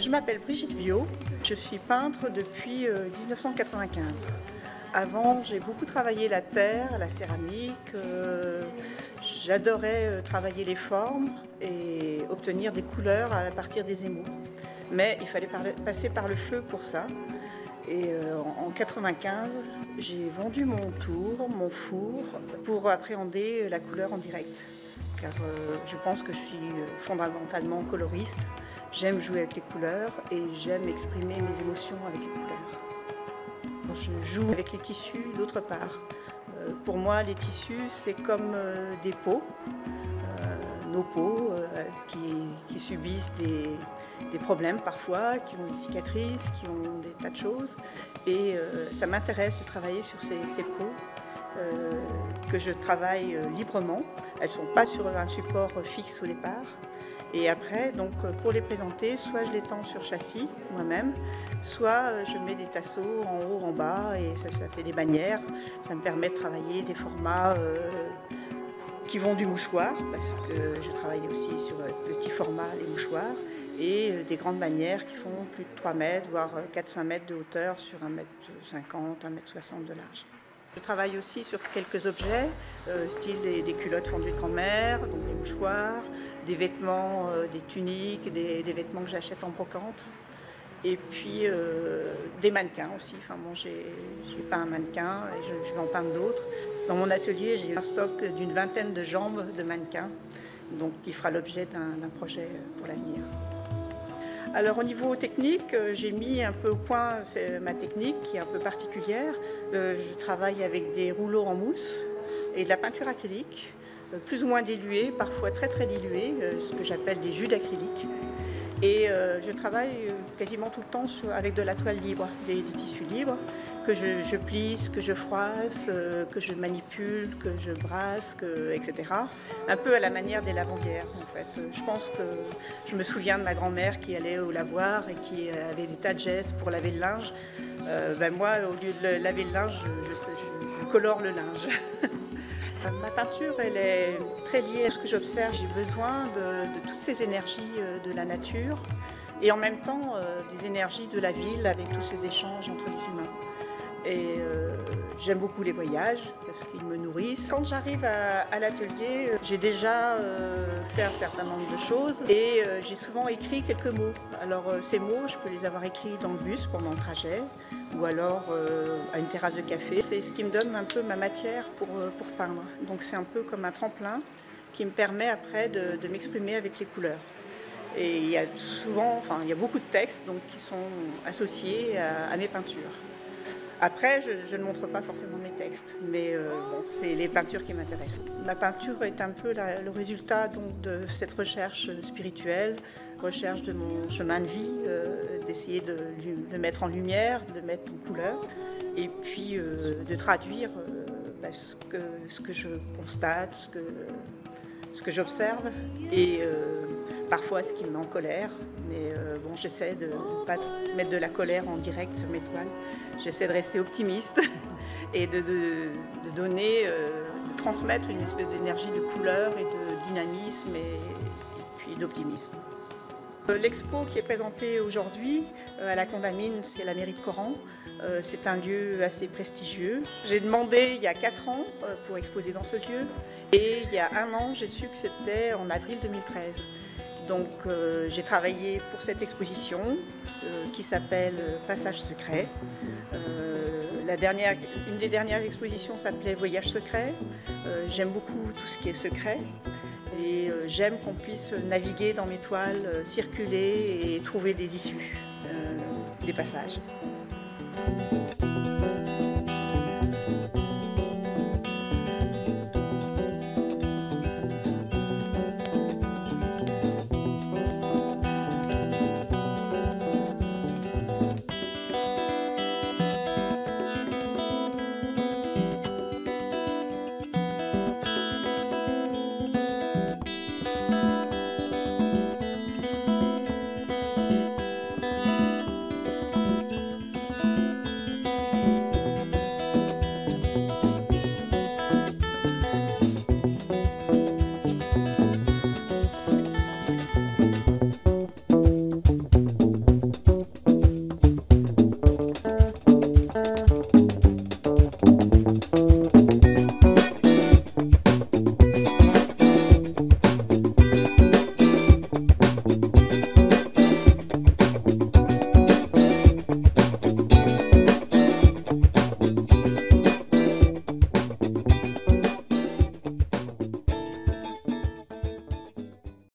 Je m'appelle Brigitte Viau, je suis peintre depuis 1995. Avant, j'ai beaucoup travaillé la terre, la céramique. J'adorais travailler les formes et obtenir des couleurs à partir des émaux. Mais il fallait passer par le feu pour ça. Et en 95, j'ai vendu mon tour, mon four, pour appréhender la couleur en direct. Car je pense que je suis fondamentalement coloriste. J'aime jouer avec les couleurs et j'aime exprimer mes émotions avec les couleurs. Je joue avec les tissus d'autre part. Euh, pour moi, les tissus, c'est comme euh, des peaux, euh, nos peaux qui, subissent des, problèmes parfois, qui ont des cicatrices, qui ont des tas de choses. Et ça m'intéresse de travailler sur ces peaux, que je travaille librement. Elles ne sont pas sur un support fixe au départ. Et après, donc, pour les présenter, soit je les tends sur châssis moi-même, soit euh, je mets des tasseaux en haut, en bas, et ça, fait des bannières. Ça me permet de travailler des formats euh, qui vont du mouchoir, parce que je travaille aussi sur petit format, les mouchoirs, et euh, des grandes bannières qui font plus de 3 mètres, voire 4-5 mètres de hauteur sur 1 mètre 50, 1 mètre 60 de large. Je travaille aussi sur quelques objets, style des, culottes fondues de grand-mère, des mouchoirs, des vêtements, euh, des tuniques, des, vêtements que j'achète en brocante. Et puis euh, des mannequins aussi. Enfin bon, j'ai pas un mannequin et je, vais en peindre d'autres. Dans mon atelier, j'ai un stock d'une vingtaine de jambes de mannequins, donc qui fera l'objet d'un projet pour l'avenir. Alors au niveau technique, euh, j'ai mis un peu au point ma technique qui est un peu particulière. Je travaille avec des rouleaux en mousse et de la peinture acrylique. Euh, plus ou moins dilués, parfois très très dilués, euh, ce que j'appelle des jus d'acrylique. Et euh, je travaille quasiment tout le temps avec de la toile libre, des, tissus libres, que je, plisse, que je froisse, que je manipule, que je brasse, etc. Un peu à la manière des lavandières en fait. Je pense que je me souviens de ma grand-mère qui allait au lavoir et qui avait des tas de gestes pour laver le linge. ben moi, au lieu de laver le linge, je colore le linge. Ma peinture, elle est très liée à ce que j'observe. J'ai besoin de, toutes ces énergies euh, de la nature et en même temps euh, des énergies de la ville avec tous ces échanges entre les humains. Et euh, j'aime beaucoup les voyages parce qu'ils me nourrissent. Quand j'arrive à, l'atelier, j'ai déjà fait un certain nombre de choses et j'ai souvent écrit quelques mots. Alors ces mots, je peux les avoir écrits dans le bus pendant le trajet ou alors euh, à une terrasse de café. C'est ce qui me donne un peu ma matière pour, euh, pour peindre. Donc c'est un peu comme un tremplin qui me permet après de, m'exprimer avec les couleurs. Et il y a souvent, enfin il y a beaucoup de textes donc, qui sont associés à, mes peintures. Après, je, ne montre pas forcément mes textes, mais euh, c'est les peintures qui m'intéressent. Ma peinture est un peu le résultat de cette recherche spirituelle, recherche de mon chemin de vie, euh, d'essayer de le mettre en lumière, de le mettre en couleur, et puis euh, de traduire bah, ce, que, ce, que, je constate, ce que, ce que j'observe, et parfois ce qui me met en colère. Mais bon, j'essaie de ne pas mettre de la colère en direct sur mes toiles. J'essaie de rester optimiste et de, donner, de transmettre une espèce d'énergie de couleur et de dynamisme et puis d'optimisme. Euh, l'expo qui est présentée aujourd'hui euh, à la Condamine, c'est la mairie de Coran. Euh, c'est un lieu assez prestigieux. J'ai demandé il y a 4 ans pour exposer dans ce lieu et il y a un an, j'ai su que c'était en avril 2013. Donc j'ai travaillé pour cette exposition qui s'appelle Passage secret. La dernière, une des dernières expositions s'appelait Voyage secret. J'aime beaucoup tout ce qui est secret et euh, j'aime qu'on puisse naviguer dans mes toiles, euh, circuler et trouver des issues, euh, des passages.